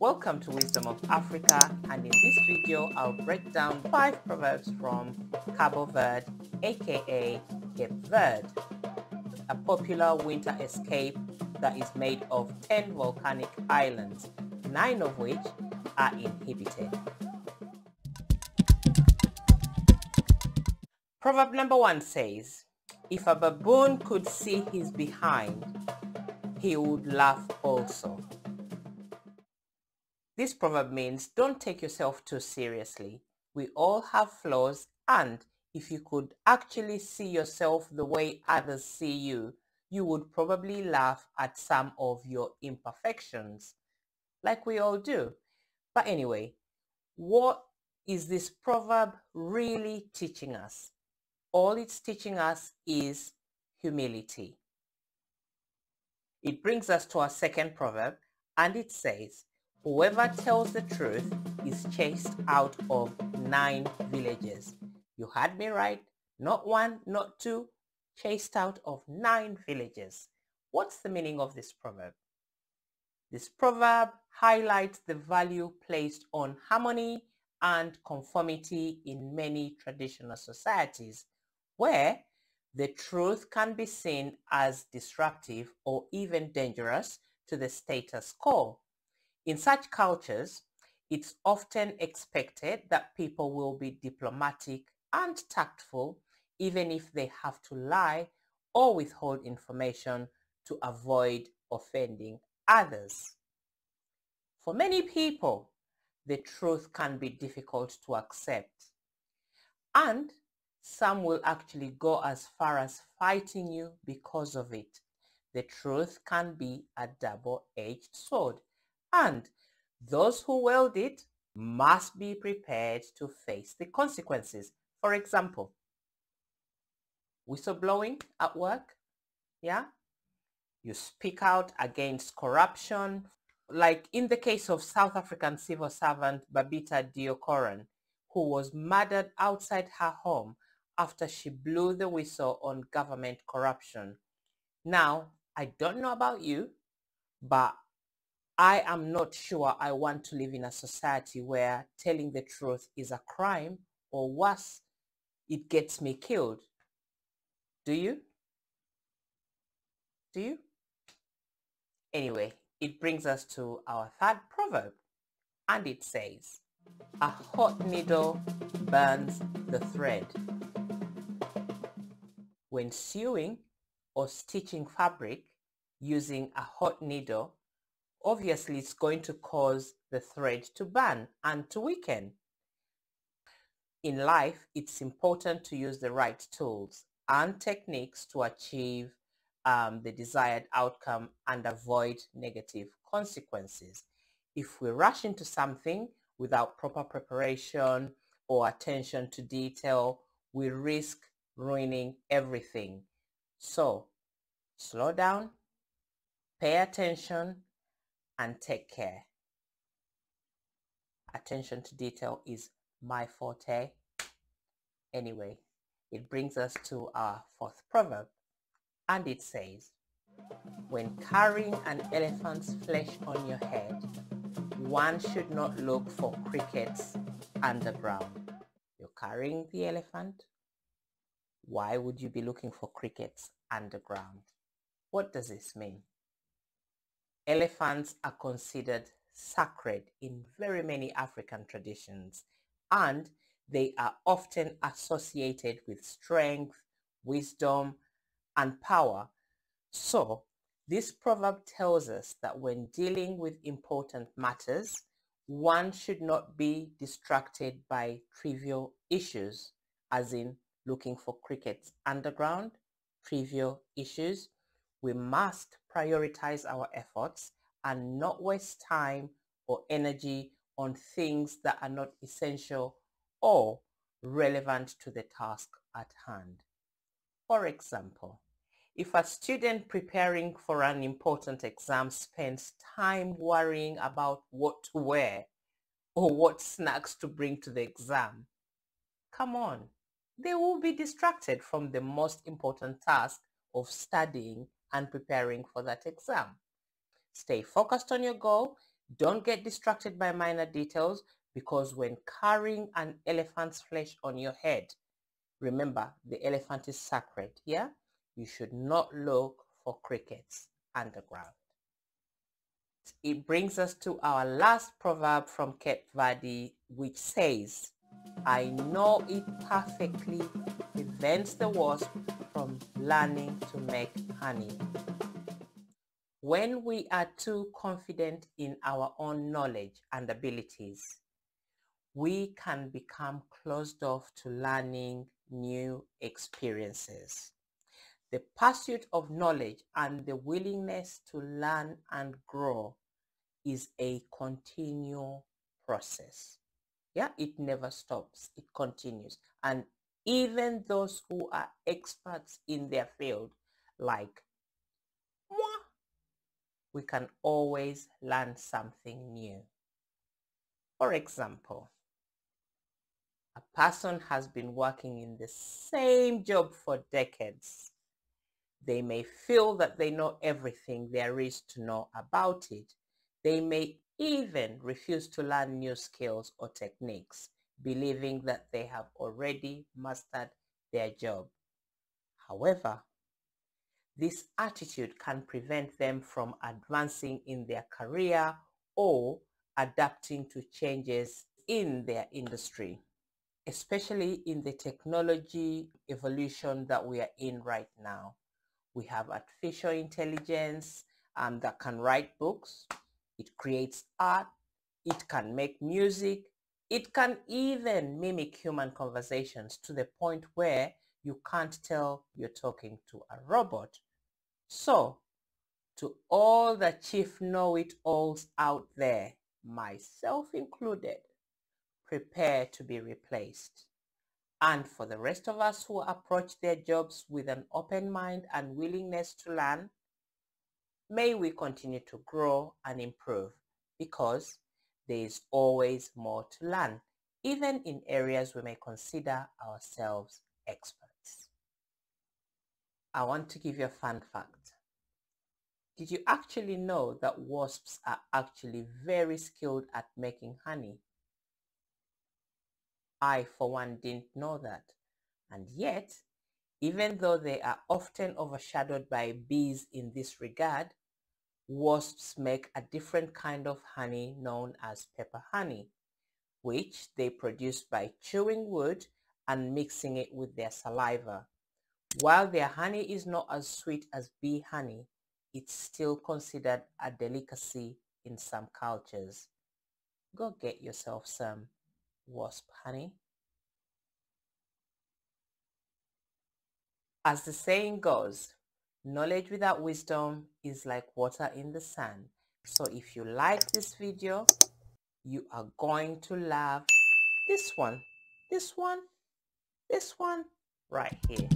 Welcome to Wisdom of Africa and in this video I'll break down 5 proverbs from Cabo Verde aka Cape Verde, a popular winter escape that is made of 10 volcanic islands, 9 of which are inhabited. Proverb number 1 says, If a baboon could see his behind, he would laugh also. This proverb means don't take yourself too seriously. We all have flaws and if you could actually see yourself the way others see you, you would probably laugh at some of your imperfections, like we all do. But anyway, what is this proverb really teaching us? All it's teaching us is humility. It brings us to our second proverb and it says, whoever tells the truth is chased out of nine villages. You had me right. Not one, not two, chased out of nine villages. What's the meaning of this proverb? This proverb highlights the value placed on harmony and conformity in many traditional societies where the truth can be seen as disruptive or even dangerous to the status quo. In such cultures, it's often expected that people will be diplomatic and tactful even if they have to lie or withhold information to avoid offending others. For many people, the truth can be difficult to accept and some will actually go as far as fighting you because of it. The truth can be a double-edged sword and those who wield it must be prepared to face the consequences. For example, whistleblowing at work, yeah? You speak out against corruption, like in the case of South African civil servant Babita Deokaran, who was murdered outside her home after she blew the whistle on government corruption. Now, I don't know about you, but I am not sure I want to live in a society where telling the truth is a crime or worse, it gets me killed. Do you? Do you? Anyway, it brings us to our third proverb and it says, a hot needle burns the thread. When sewing or stitching fabric using a hot needle, obviously it's going to cause the thread to burn and to weaken. In life, it's important to use the right tools and techniques to achieve um, the desired outcome and avoid negative consequences. If we rush into something without proper preparation or attention to detail, we risk ruining everything. So slow down, pay attention, and take care. Attention to detail is my forte. Anyway, it brings us to our fourth proverb, and it says, when carrying an elephant's flesh on your head, one should not look for crickets underground. You're carrying the elephant, why would you be looking for crickets underground? What does this mean? Elephants are considered sacred in very many African traditions and they are often associated with strength, wisdom, and power. So this proverb tells us that when dealing with important matters, one should not be distracted by trivial issues, as in looking for crickets underground, trivial issues, we must prioritize our efforts and not waste time or energy on things that are not essential or relevant to the task at hand. For example, if a student preparing for an important exam spends time worrying about what to wear or what snacks to bring to the exam, come on, they will be distracted from the most important task of studying and preparing for that exam. Stay focused on your goal. Don't get distracted by minor details because when carrying an elephant's flesh on your head, remember the elephant is sacred, yeah? You should not look for crickets underground. It brings us to our last proverb from Cape Verde, which says, I know it perfectly prevents the wasp from learning to make honey. When we are too confident in our own knowledge and abilities, we can become closed off to learning new experiences. The pursuit of knowledge and the willingness to learn and grow is a continual process. Yeah, it never stops. It continues. And even those who are experts in their field, like moi, we can always learn something new. For example, a person has been working in the same job for decades. They may feel that they know everything there is to know about it. They may even refuse to learn new skills or techniques, believing that they have already mastered their job. However, this attitude can prevent them from advancing in their career or adapting to changes in their industry, especially in the technology evolution that we are in right now. We have artificial intelligence um, that can write books, it creates art, it can make music, it can even mimic human conversations to the point where you can't tell you're talking to a robot. So, to all the chief know-it-alls out there, myself included, prepare to be replaced. And for the rest of us who approach their jobs with an open mind and willingness to learn, May we continue to grow and improve because there is always more to learn, even in areas we may consider ourselves experts. I want to give you a fun fact. Did you actually know that wasps are actually very skilled at making honey? I, for one, didn't know that. And yet, even though they are often overshadowed by bees in this regard, wasps make a different kind of honey known as pepper honey, which they produce by chewing wood and mixing it with their saliva. While their honey is not as sweet as bee honey, it's still considered a delicacy in some cultures. Go get yourself some wasp honey. As the saying goes, Knowledge without wisdom is like water in the sun. So if you like this video, you are going to love this one, this one, this one right here.